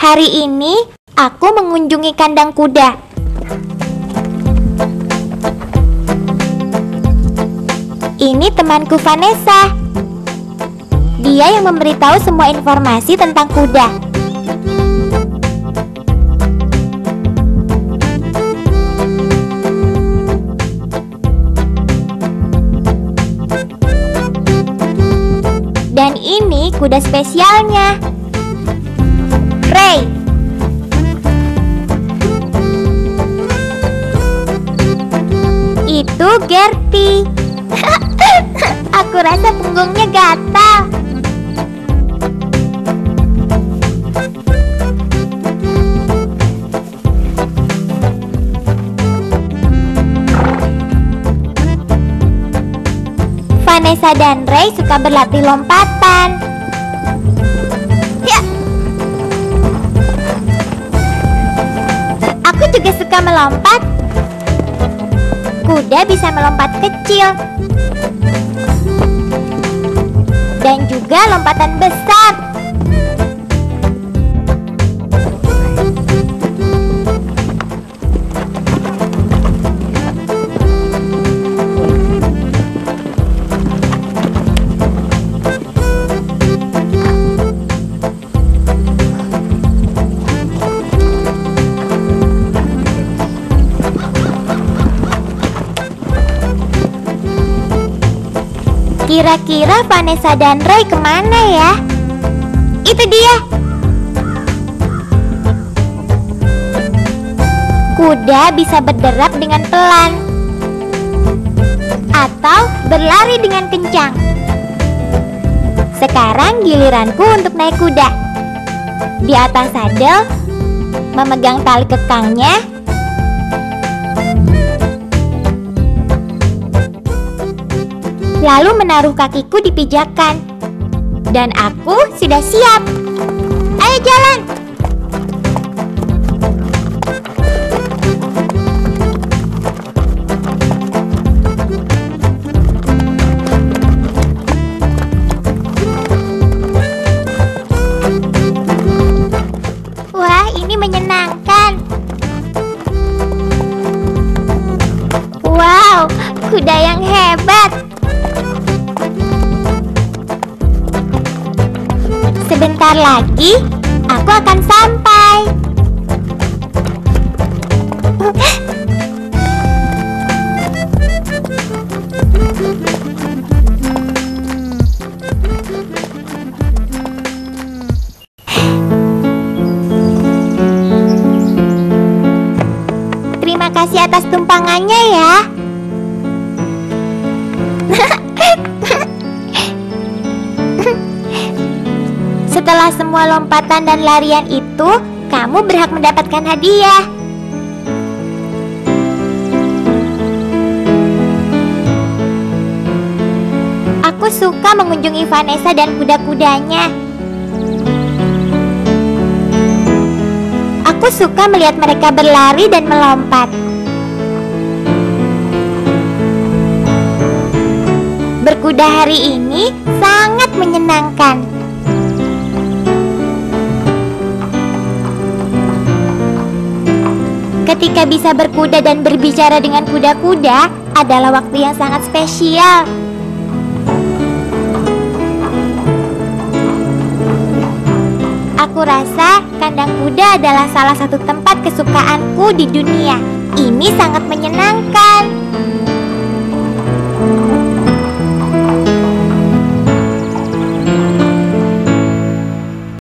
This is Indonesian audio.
Hari ini aku mengunjungi kandang kuda. Ini temanku Vanessa. Dia yang memberitahu semua informasi tentang kuda. Dan ini kuda spesialnya. Itu Gertie. Aku rasa punggungnya gatal. Vanessa dan Ray suka berlatih lompatan. Melompat. Kuda bisa melompat kecil. Dan juga lompatan besar. Kira-kira Vanessa dan Ray ke mana ya? Itu dia. Kuda bisa berderap dengan pelan atau berlari dengan kencang. Sekarang giliranku untuk naik kuda. Di atas sadel, memegang tali kekangnya lalu menaruh kakiku di pijakan. Dan aku sudah siap. Ayo jalan! Wah, ini menyenangkan. Wow, kuda yang hebat. Sebentar lagi, aku akan sampai. Terima kasih atas tumpangannya ya. Setelah semua lompatan dan larian itu, kamu berhak mendapatkan hadiah. Aku suka mengunjungi Vanessa dan kuda-kudanya. Aku suka melihat mereka berlari dan melompat. Berkuda hari ini sangat menyenangkan. Ketika bisa berkuda dan berbicara dengan kuda-kuda adalah waktu yang sangat spesial. Aku rasa kandang kuda adalah salah satu tempat kesukaanku di dunia. Ini sangat menyenangkan.